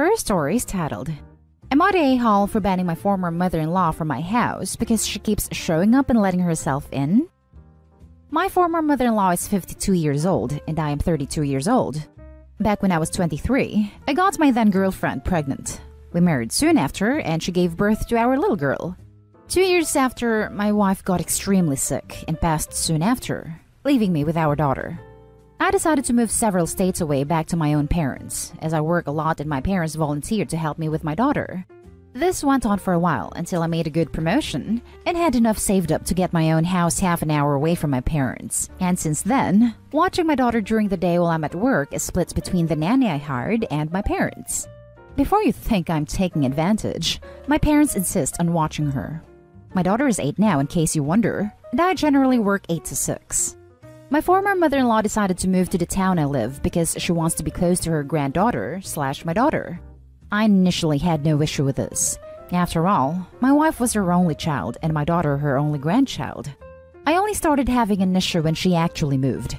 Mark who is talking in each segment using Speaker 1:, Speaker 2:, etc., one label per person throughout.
Speaker 1: First story is titled Am I the a-hole for banning my former mother-in-law from my house because she keeps showing up and letting herself in? My former mother-in-law is 52 years old and I am 32 years old. Back when I was 23, I got my then girlfriend pregnant. We married soon after and she gave birth to our little girl. Two years after, my wife got extremely sick and passed soon after, leaving me with our daughter. I decided to move several states away back to my own parents, as I work a lot and my parents volunteered to help me with my daughter. This went on for a while until I made a good promotion and had enough saved up to get my own house half an hour away from my parents. And since then, watching my daughter during the day while I'm at work is split between the nanny I hired and my parents. Before you think I'm taking advantage, my parents insist on watching her. My daughter is 8 now in case you wonder, and I generally work 8 to 6. My former mother-in-law decided to move to the town I live because she wants to be close to her granddaughter slash my daughter. I initially had no issue with this. After all, my wife was her only child and my daughter her only grandchild. I only started having an issue when she actually moved.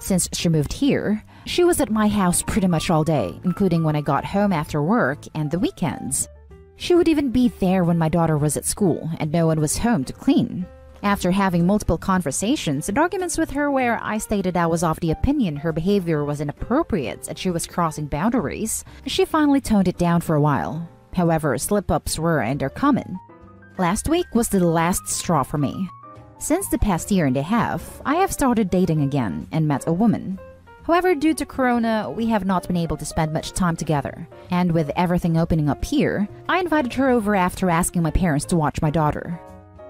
Speaker 1: Since she moved here, she was at my house pretty much all day, including when I got home after work and the weekends. She would even be there when my daughter was at school and no one was home to clean. After having multiple conversations and arguments with her where I stated I was of the opinion her behavior was inappropriate and she was crossing boundaries, she finally toned it down for a while. However, slip ups were and are common. Last week was the last straw for me. Since the past year and a half, I have started dating again and met a woman. However, due to Corona, we have not been able to spend much time together. And with everything opening up here, I invited her over after asking my parents to watch my daughter.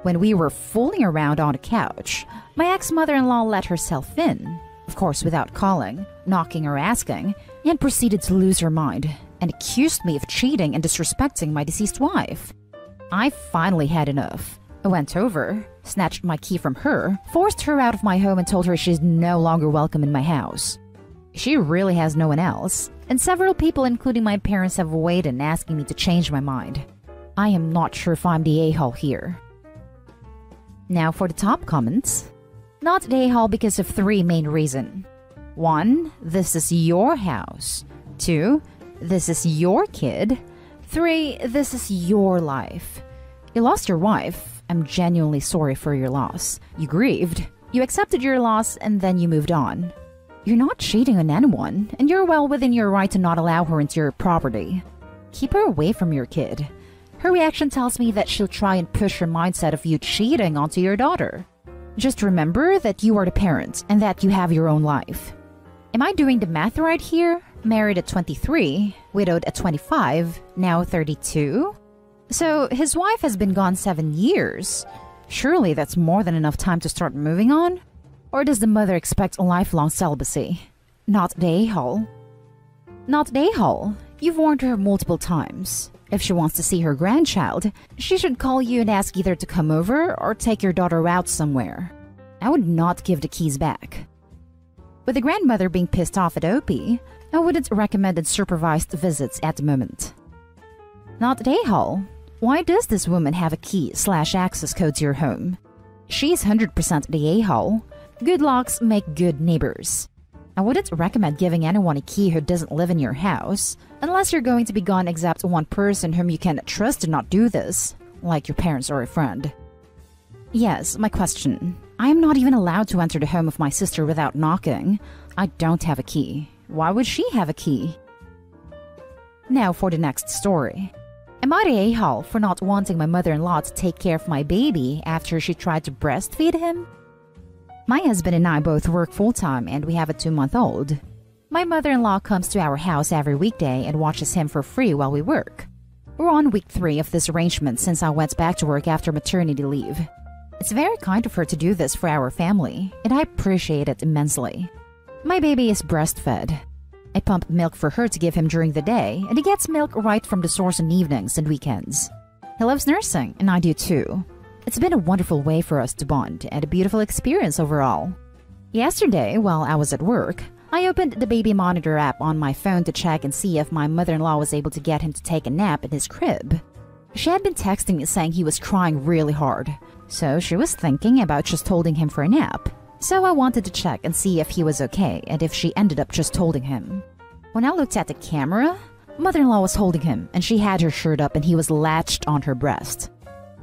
Speaker 1: When we were fooling around on the couch, my ex mother in law let herself in, of course without calling, knocking or asking, and proceeded to lose her mind and accused me of cheating and disrespecting my deceased wife. I finally had enough. I went over, snatched my key from her, forced her out of my home, and told her she's no longer welcome in my house. She really has no one else, and several people, including my parents, have waited and asking me to change my mind. I am not sure if I'm the a hole here. Now for the top comments. Not day hall because of three main reasons. 1. This is your house. 2. This is your kid. 3. This is your life. You lost your wife. I'm genuinely sorry for your loss. You grieved. You accepted your loss and then you moved on. You're not cheating on anyone, and you're well within your right to not allow her into your property. Keep her away from your kid. Her reaction tells me that she'll try and push her mindset of you cheating onto your daughter. Just remember that you are the parent and that you have your own life. Am I doing the math right here? Married at 23, widowed at 25, now 32? So his wife has been gone seven years. Surely that's more than enough time to start moving on? Or does the mother expect a lifelong celibacy? Not a-hole. Not a-hole. You've warned her multiple times. If she wants to see her grandchild, she should call you and ask either to come over or take your daughter out somewhere. I would not give the keys back. With the grandmother being pissed off at Opie, I wouldn't recommend supervised visits at the moment. Not at a-hole. Why does this woman have a key slash access code to your home? She's 100% the a-hole. Good locks make good neighbors. I wouldn't recommend giving anyone a key who doesn't live in your house, unless you're going to be gone except one person whom you can trust to not do this, like your parents or a friend. Yes, my question. I am not even allowed to enter the home of my sister without knocking. I don't have a key. Why would she have a key? Now for the next story. Am I the a-hole for not wanting my mother-in-law to take care of my baby after she tried to breastfeed him? My husband and I both work full time and we have a two month old. My mother in law comes to our house every weekday and watches him for free while we work. We're on week three of this arrangement since I went back to work after maternity leave. It's very kind of her to do this for our family, and I appreciate it immensely. My baby is breastfed. I pump milk for her to give him during the day, and he gets milk right from the source in evenings and weekends. He loves nursing, and I do too. It's been a wonderful way for us to bond and a beautiful experience overall. Yesterday, while I was at work, I opened the baby monitor app on my phone to check and see if my mother in law was able to get him to take a nap in his crib. She had been texting me saying he was crying really hard, so she was thinking about just holding him for a nap. So I wanted to check and see if he was okay and if she ended up just holding him. When I looked at the camera, Mother in law was holding him, and she had her shirt up and he was latched on her breast.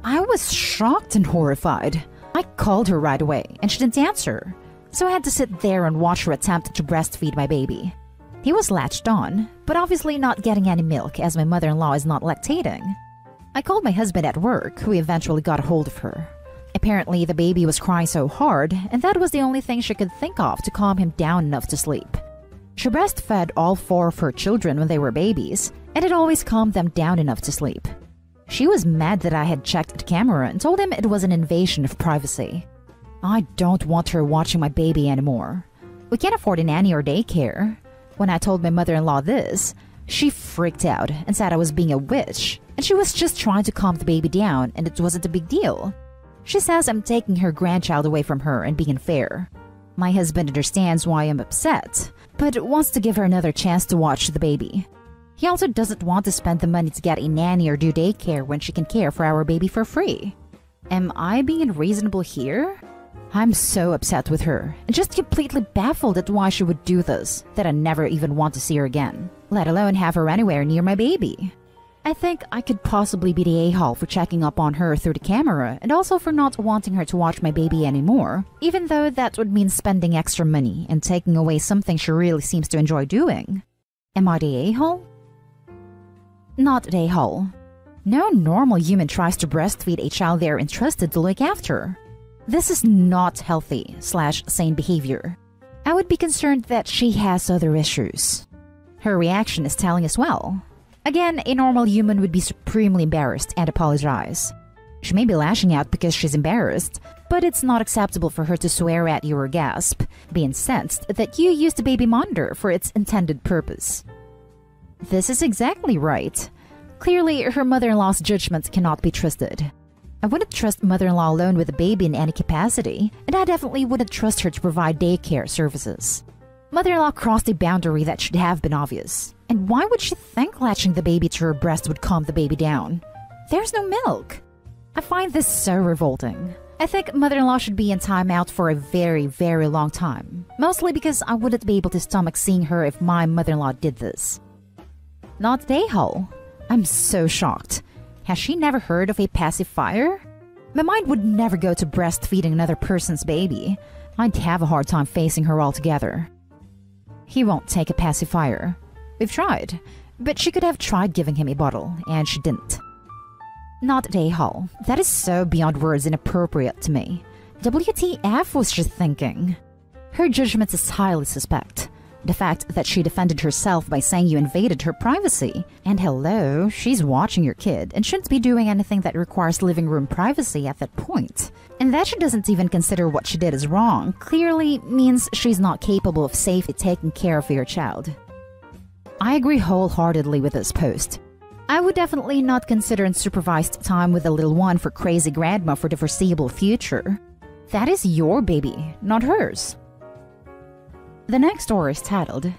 Speaker 1: I was shocked and horrified. I called her right away, and she didn't answer, so I had to sit there and watch her attempt to breastfeed my baby. He was latched on, but obviously not getting any milk as my mother in law is not lactating. I called my husband at work, who eventually got a hold of her. Apparently, the baby was crying so hard, and that was the only thing she could think of to calm him down enough to sleep. She breastfed all four of her children when they were babies, and it always calmed them down enough to sleep. She was mad that I had checked the camera and told him it was an invasion of privacy. I don't want her watching my baby anymore. We can't afford a nanny or daycare. When I told my mother in law this, she freaked out and said I was being a witch, and she was just trying to calm the baby down and it wasn't a big deal. She says I'm taking her grandchild away from her and being unfair. My husband understands why I'm upset, but wants to give her another chance to watch the baby. He also doesn't want to spend the money to get a nanny or do daycare when she can care for our baby for free. Am I being reasonable here? I'm so upset with her and just completely baffled at why she would do this that I never even want to see her again, let alone have her anywhere near my baby. I think I could possibly be the a-hole for checking up on her through the camera and also for not wanting her to watch my baby anymore, even though that would mean spending extra money and taking away something she really seems to enjoy doing. Am I the a-hole? Not the a-hole. No normal human tries to breastfeed a child they're entrusted to look after. This is not healthy slash sane behavior. I would be concerned that she has other issues. Her reaction is telling as well. Again, a normal human would be supremely embarrassed and apologize. She may be lashing out because she's embarrassed, but it's not acceptable for her to swear at you or gasp, be incensed that you used a baby monitor for its intended purpose. This is exactly right. Clearly, her mother in law's judgment cannot be trusted. I wouldn't trust mother in law alone with a baby in any capacity, and I definitely wouldn't trust her to provide daycare services. Mother in law crossed a boundary that should have been obvious. And why would she think latching the baby to her breast would calm the baby down? There's no milk. I find this so revolting. I think mother in law should be in timeout for a very, very long time. Mostly because I wouldn't be able to stomach seeing her if my mother in law did this. Not Dayhole. I'm so shocked. Has she never heard of a pacifier? My mind would never go to breastfeeding another person's baby. I'd have a hard time facing her altogether. He won't take a pacifier. We've tried, but she could have tried giving him a bottle, and she didn't. Not A-Hall. That is so beyond words inappropriate to me. WTF was she thinking? Her judgment is highly suspect. The fact that she defended herself by saying you invaded her privacy. And hello, she's watching your kid and shouldn't be doing anything that requires living room privacy at that point. And that she doesn't even consider what she did as wrong clearly means she's not capable of safely taking care of your child. I agree wholeheartedly with this post. I would definitely not consider unsupervised time with a little one for crazy grandma for the foreseeable future. That is your baby, not hers. The next story is titled,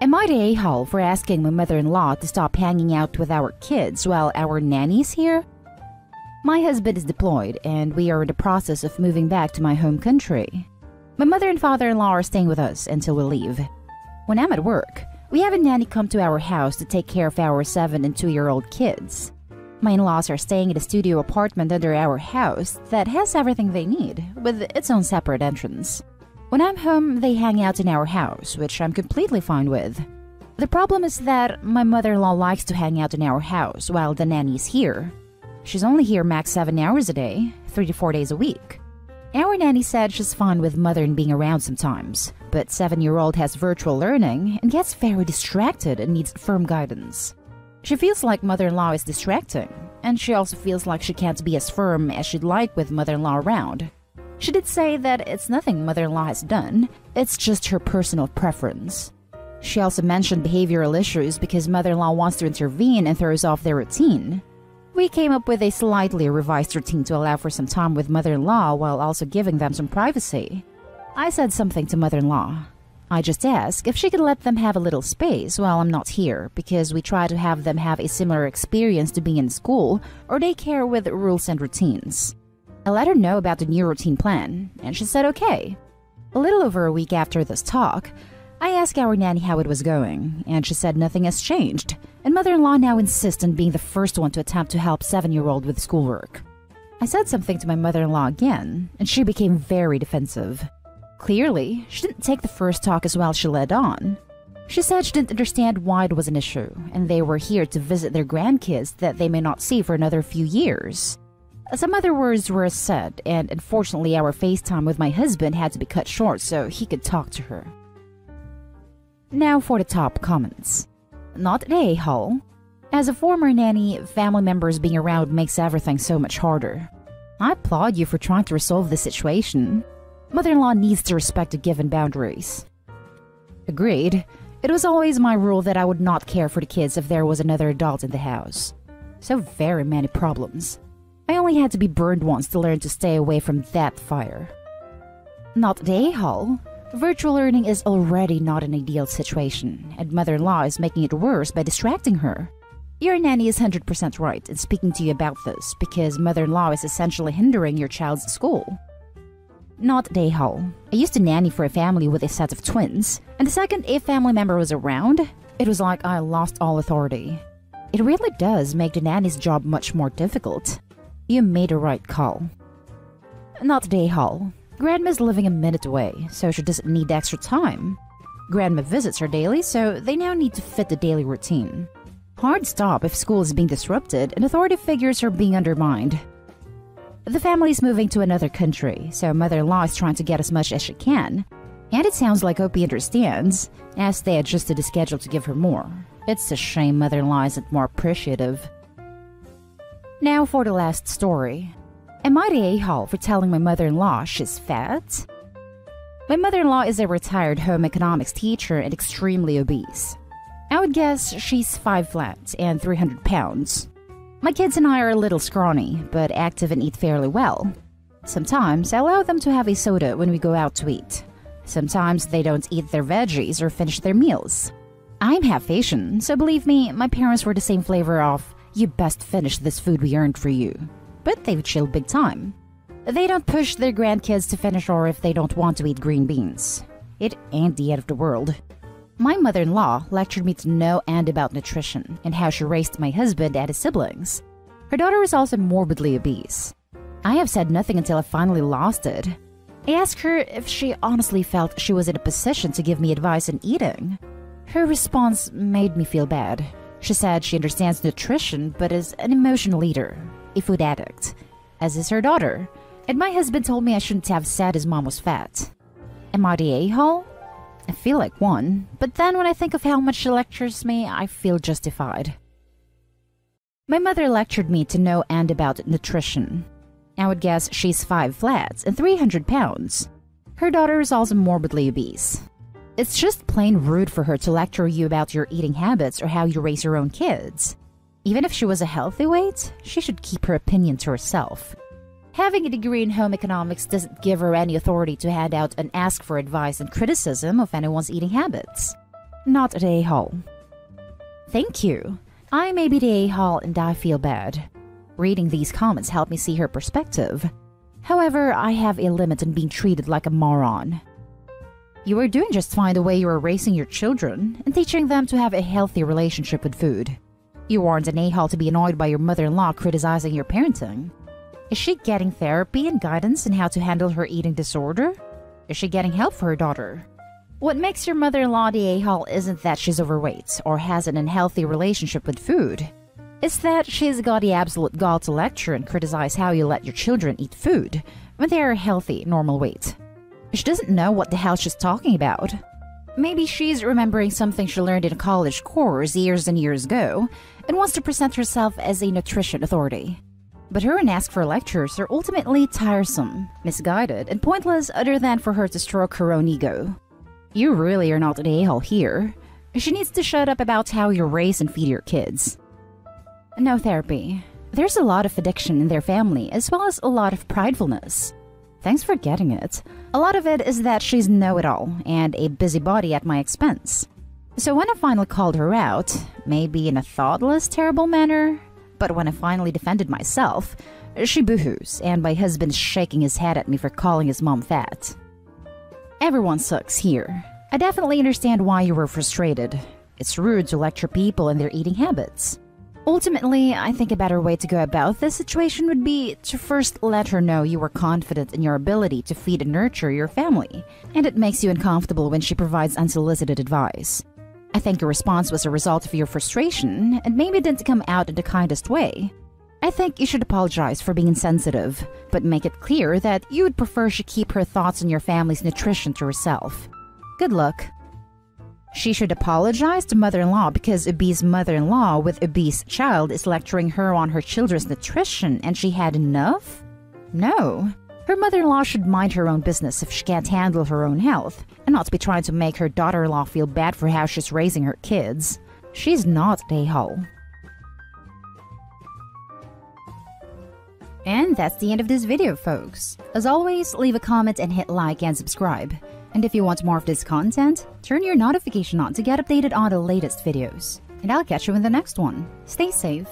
Speaker 1: Am I the a-hole for asking my mother-in-law to stop hanging out with our kids while our nanny's here? My husband is deployed and we are in the process of moving back to my home country. My mother and father-in-law are staying with us until we leave. When I'm at work, we have a nanny come to our house to take care of our seven and two year old kids. My in laws are staying in a studio apartment under our house that has everything they need, with its own separate entrance. When I'm home, they hang out in our house, which I'm completely fine with. The problem is that my mother in law likes to hang out in our house while the nanny's here. She's only here max seven hours a day, three to four days a week. Our nanny said she's fine with mother and being around sometimes, but seven year old has virtual learning and gets very distracted and needs firm guidance. She feels like mother in law is distracting, and she also feels like she can't be as firm as she'd like with mother in law around. She did say that it's nothing mother in law has done, it's just her personal preference. She also mentioned behavioral issues because mother in law wants to intervene and throws off their routine. We came up with a slightly revised routine to allow for some time with mother in law while also giving them some privacy. I said something to mother in law. I just asked if she could let them have a little space while I'm not here because we try to have them have a similar experience to being in school or daycare with rules and routines. I let her know about the new routine plan, and she said okay. A little over a week after this talk, I asked our nanny how it was going, and she said nothing has changed, and mother in law now insists on being the first one to attempt to help seven year old with schoolwork. I said something to my mother in law again, and she became very defensive. Clearly, she didn't take the first talk as well she led on. She said she didn't understand why it was an issue, and they were here to visit their grandkids that they may not see for another few years. Some other words were said, and unfortunately, our FaceTime with my husband had to be cut short so he could talk to her. Now for the top comments. Not an a-hole. As a former nanny, family members being around makes everything so much harder. I applaud you for trying to resolve the situation. Mother-in-law needs to respect the given boundaries. Agreed. It was always my rule that I would not care for the kids if there was another adult in the house. So very many problems. I only had to be burned once to learn to stay away from that fire. Not the a-hole. Virtual learning is already not an ideal situation, and mother in law is making it worse by distracting her. Your nanny is 100% right in speaking to you about this because mother in law is essentially hindering your child's school. Not day hole. I used to nanny for a family with a set of twins, and the second a family member was around, it was like I lost all authority. It really does make the nanny's job much more difficult. You made a right call. Not day hall. Grandma's living a minute away, so she doesn't need extra time. Grandma visits her daily, so they now need to fit the daily routine. Hard stop if school is being disrupted and authority figures are being undermined. The family is moving to another country, so mother in law is trying to get as much as she can. And it sounds like Opie understands, as they adjusted the schedule to give her more. It's a shame mother in law isn't more appreciative. Now for the last story. Am I the a-hole for telling my mother-in-law she's fat? My mother-in-law is a retired home economics teacher and extremely obese. I would guess she's 5 flat and 300 pounds. My kids and I are a little scrawny, but active and eat fairly well. Sometimes I allow them to have a soda when we go out to eat. Sometimes they don't eat their veggies or finish their meals. I'm half Asian, so believe me, my parents were the same flavor of, you best finish this food we earned for you but they've chilled big time. They don't push their grandkids to finish or if they don't want to eat green beans. It ain't the end of the world. My mother in law lectured me to know and about nutrition and how she raised my husband and his siblings. Her daughter is also morbidly obese. I have said nothing until I finally lost it. I asked her if she honestly felt she was in a position to give me advice on eating. Her response made me feel bad. She said she understands nutrition but is an emotional eater a food addict, as is her daughter, and my husband told me I shouldn't have said his mom was fat. Am I the a-hole? I feel like one, but then when I think of how much she lectures me, I feel justified. My mother lectured me to know and about nutrition. I would guess she's 5 flats and 300 pounds. Her daughter is also morbidly obese. It's just plain rude for her to lecture you about your eating habits or how you raise your own kids. Even if she was a healthy weight, she should keep her opinion to herself. Having a degree in home economics doesn't give her any authority to hand out and ask for advice and criticism of anyone's eating habits. Not at A Hall. Thank you. I may be the a-hole and I feel bad. Reading these comments helped me see her perspective. However, I have a limit on being treated like a moron. You are doing just fine the way you are raising your children and teaching them to have a healthy relationship with food. You aren't an a-hole to be annoyed by your mother-in-law criticizing your parenting. Is she getting therapy and guidance in how to handle her eating disorder? Is she getting help for her daughter? What makes your mother-in-law the a-hole isn't that she's overweight or has an unhealthy relationship with food. It's that she's got the absolute gall to lecture and criticize how you let your children eat food when they are healthy, normal weight. She doesn't know what the hell she's talking about. Maybe she's remembering something she learned in a college course years and years ago and wants to present herself as a nutrition authority. But her unasked for lectures are ultimately tiresome, misguided, and pointless other than for her to stroke her own ego. You really are not an a-hole here. She needs to shut up about how you raise and feed your kids. No therapy. There's a lot of addiction in their family, as well as a lot of pridefulness. Thanks for getting it. A lot of it is that she's know it all and a busybody at my expense. So when I finally called her out, maybe in a thoughtless, terrible manner, but when I finally defended myself, she boohoos, and my husband's shaking his head at me for calling his mom fat. Everyone sucks here. I definitely understand why you were frustrated. It's rude to lecture people on their eating habits. Ultimately, I think a better way to go about this situation would be to first let her know you were confident in your ability to feed and nurture your family, and it makes you uncomfortable when she provides unsolicited advice. I think your response was a result of your frustration and maybe didn't come out in the kindest way. I think you should apologize for being insensitive, but make it clear that you would prefer she keep her thoughts on your family's nutrition to herself. Good luck. She should apologize to mother in law because obese mother in law with obese child is lecturing her on her children's nutrition and she had enough? No. Her mother in law should mind her own business if she can't handle her own health and not be trying to make her daughter in law feel bad for how she's raising her kids. She's not a hole. And that's the end of this video, folks. As always, leave a comment and hit like and subscribe. And if you want more of this content, turn your notification on to get updated on the latest videos. And I'll catch you in the next one. Stay safe